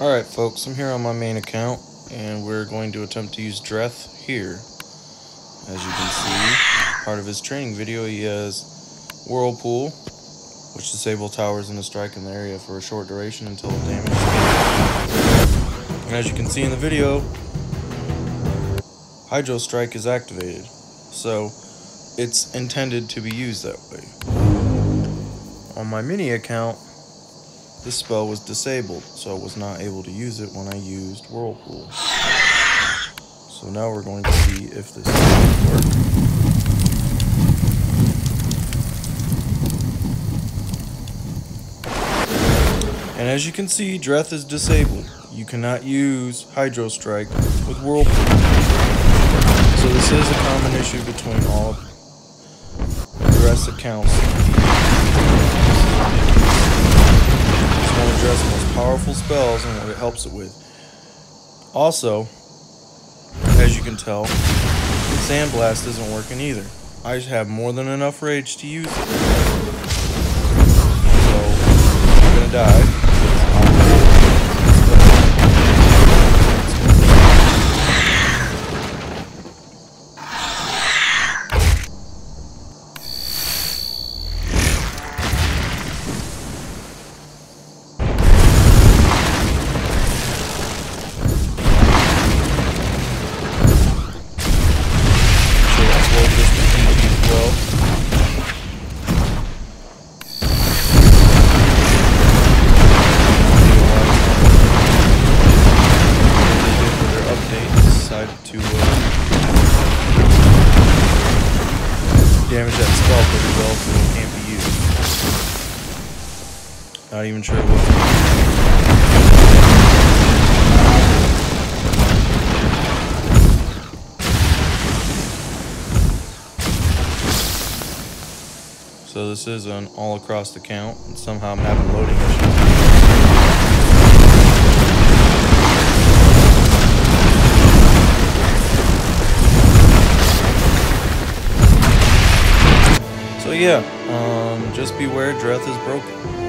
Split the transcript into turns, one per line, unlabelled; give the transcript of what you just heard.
Alright folks, I'm here on my main account and we're going to attempt to use Dreth here. As you can see, part of his training video he has Whirlpool, which disables towers in a strike in the area for a short duration until the damage And as you can see in the video, Hydro Strike is activated, so it's intended to be used that way. On my mini account, this spell was disabled, so I was not able to use it when I used Whirlpool. So now we're going to see if this works. And as you can see, Dreth is disabled. You cannot use Hydro Strike with Whirlpool. So this is a common issue between all Dreth's accounts powerful spells and what it helps it with. Also, as you can tell, Sandblast isn't working either. I just have more than enough rage to use it. That spell pretty well so it can't be used. Not even sure what. So this is an all across the count, and somehow I'm having loading issues. Yeah, um, just beware, Dreth is broken.